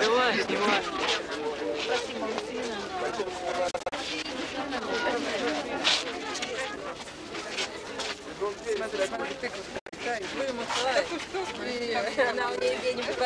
Давай, снимай. Она у нее где-нибудь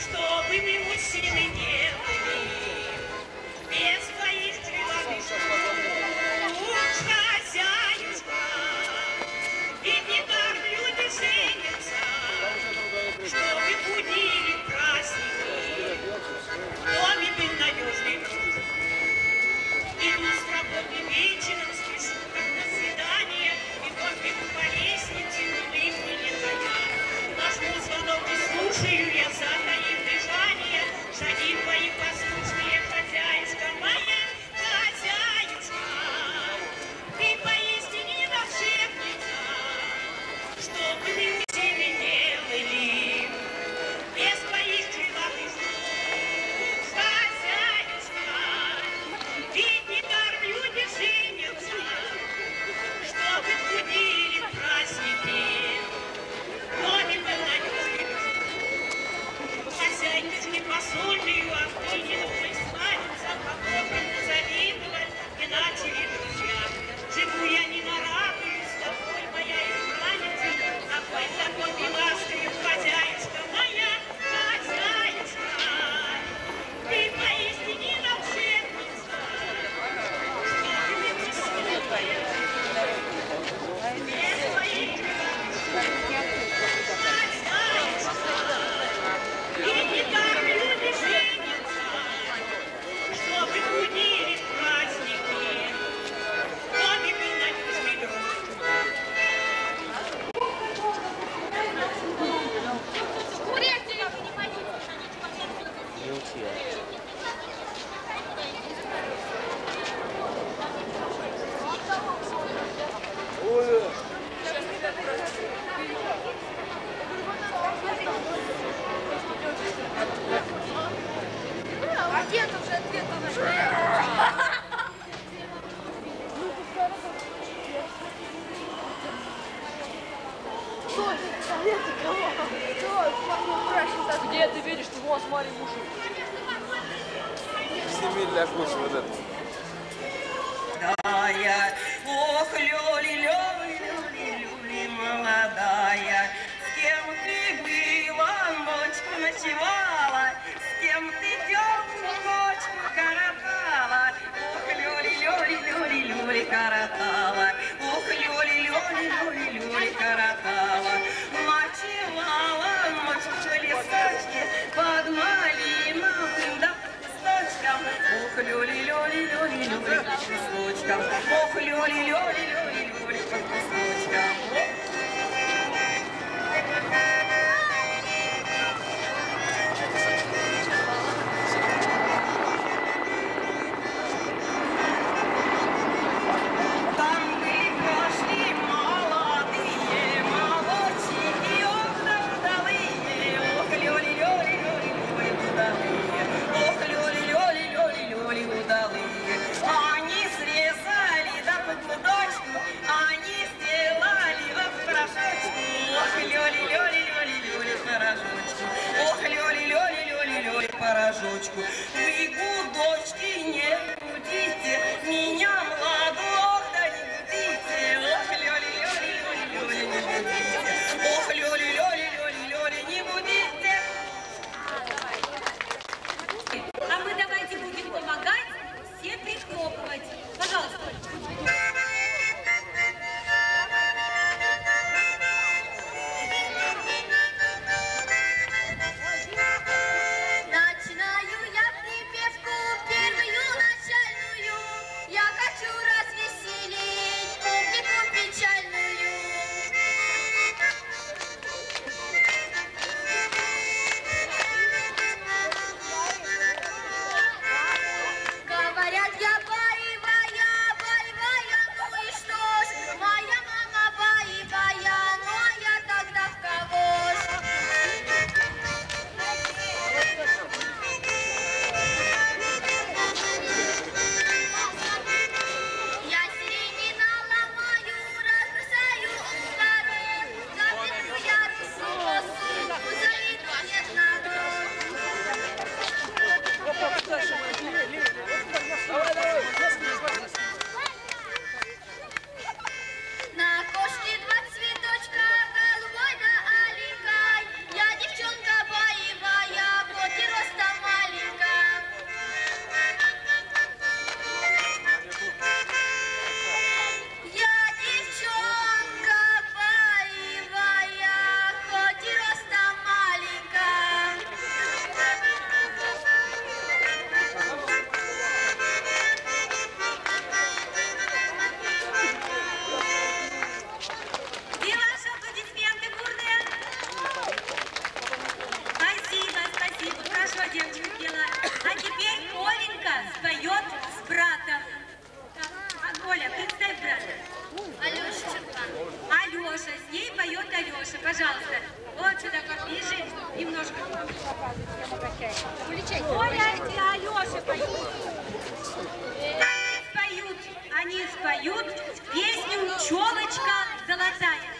чтобы мы мужчины не были, без твоих тревог хозяюшка, ведь не так люди женятся, чтобы будили праздники, в доме был надежный друг, и нас работы вечером. звонок не слушаю, я за ним. Коля и Алеша поют. Они споют песню «Челочка золотая».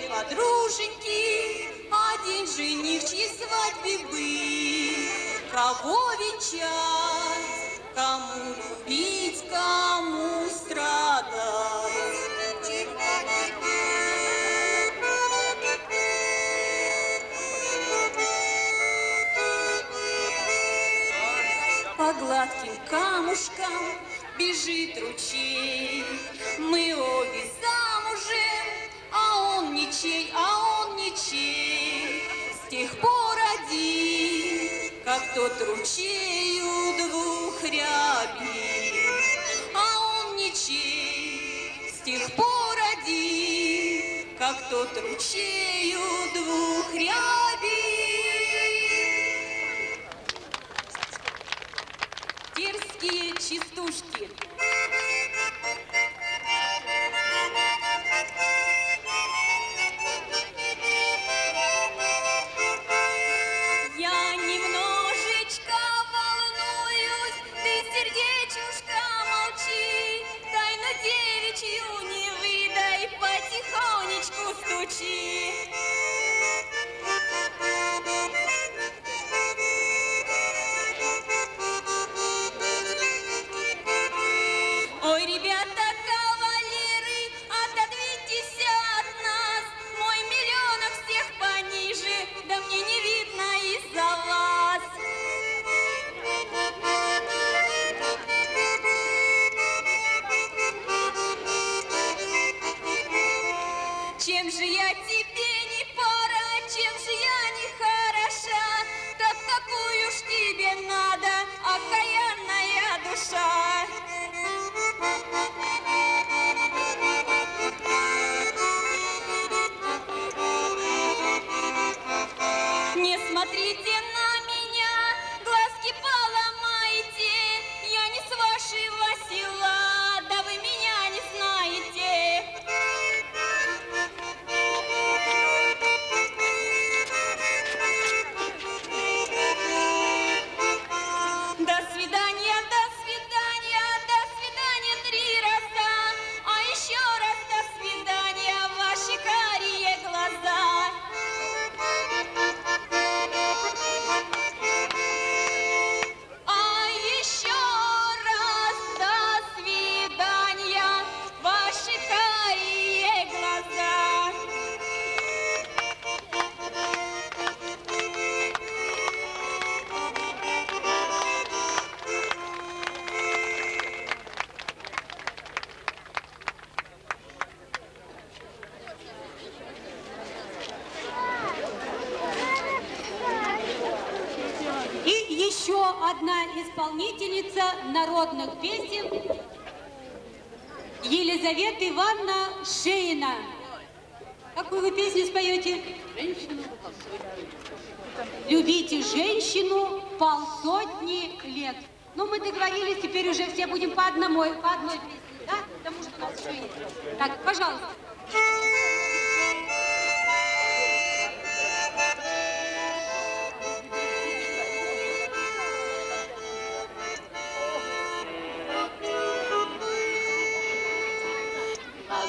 подруженьки, один жених, чьей свадьбе был, кого венчать, кому любить, кому страдать. По гладким камушкам бежит ручей, тот ручею двух рябин, а он ничей с тех пор один, как тот ручею двух рябин. Терские частушки. смотрите! Исполнительница народных песен Елизавета Ивановна Шейна. Какую вы песню споете? Любите женщину полсотни лет. Ну, мы договорились, теперь уже все будем по одному, по одной песне, да? Потому что у нас еще есть. Так, пожалуйста.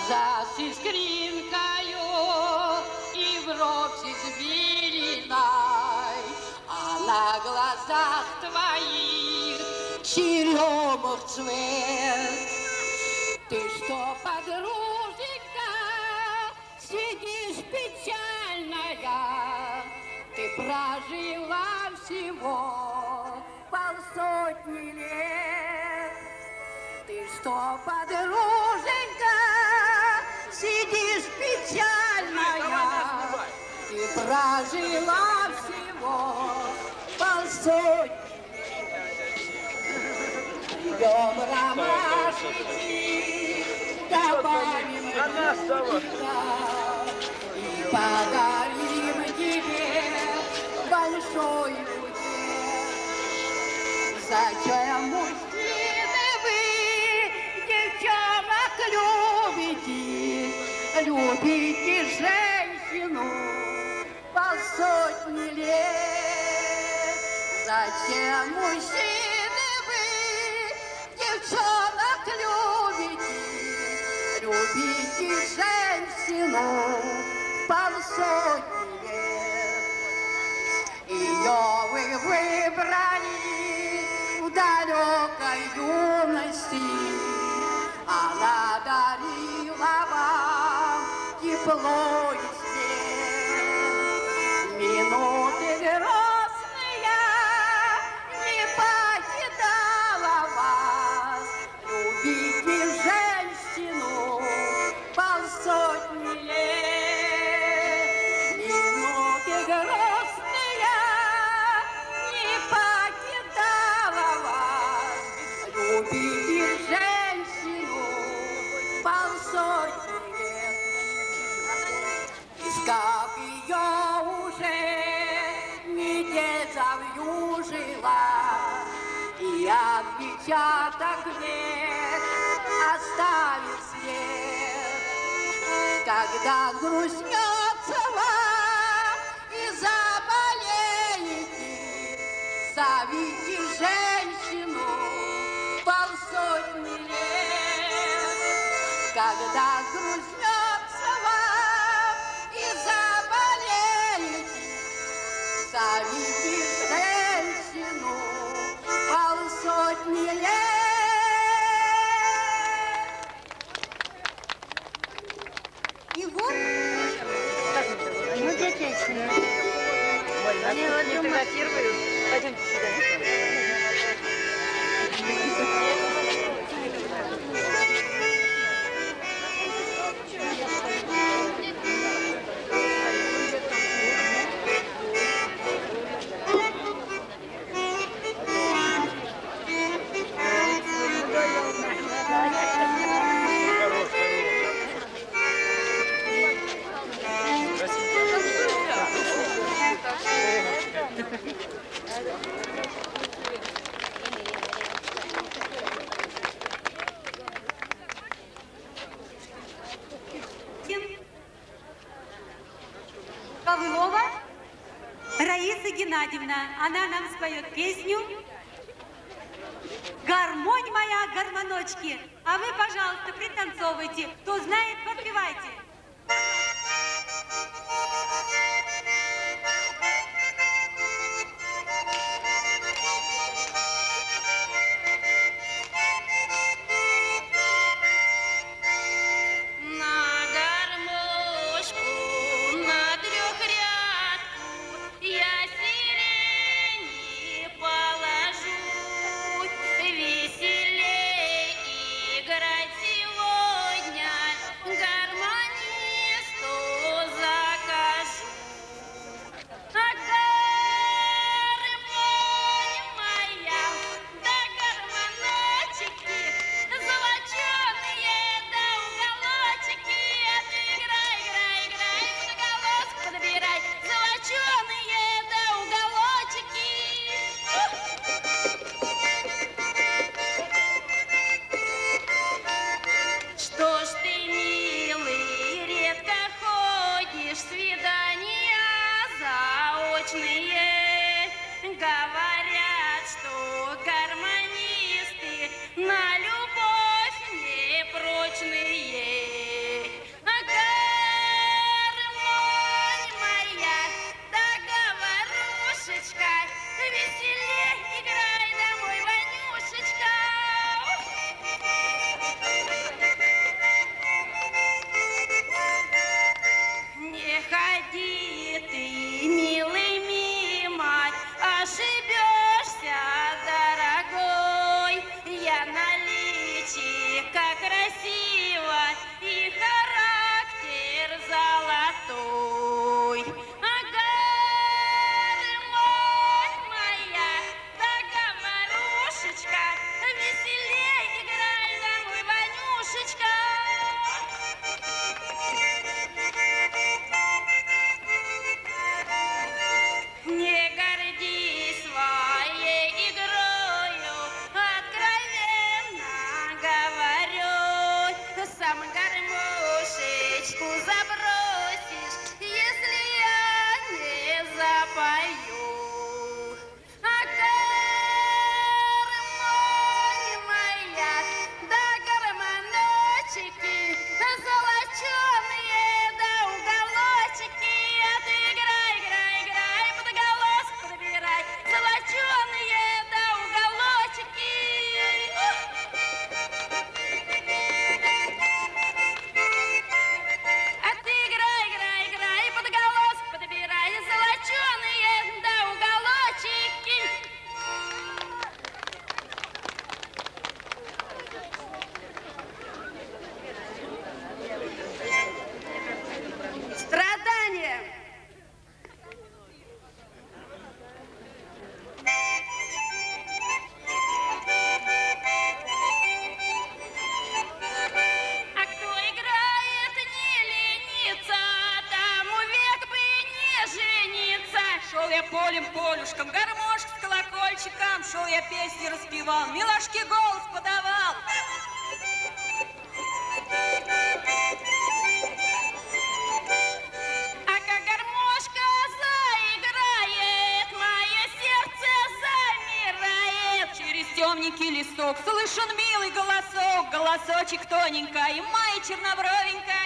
Глаза с искринкою и бровь избеленной, А на глазах твоих черемух цвет. Ты что, подруженька, сидишь печальная? Ты прожила всего полсотни лет. Ты что, подруженька, прожила всего полсотни. Идем ромашки, добавим и подарим тебе большой букет. Зачем мужчины вы девчонок любите? Любите по сотни лет. Зачем мужчины вы девчонок любите? Любите женщину по сотни лет. Ее вы выбрали в далекой юности. Она дарила вам тепло Фотографируют. Пойдемте сюда. Она нам споет песню «Гармонь моя, гармоночки». А вы, пожалуйста, пританцовывайте. Кто знает, подпевайте. Полем, полюшком, гармошка с колокольчиком, шел я песни распевал, милашки голос подавал. А темненький листок слышен милый голосок, голосочек тоненькой, моей чернобровенькой.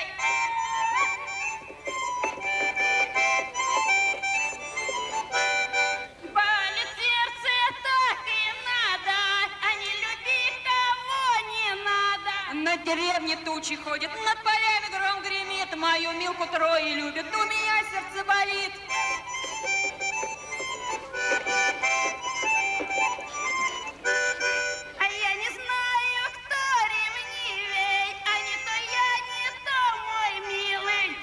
Деревне тучи ходят, над полями гром гремит, мою Милку трое любят, у меня сердце болит. А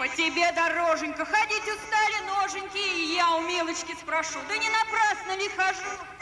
а тебе, дороженька, ходить устали ноженьки, и я у Милочки спрошу, да не напрасно ли хожу?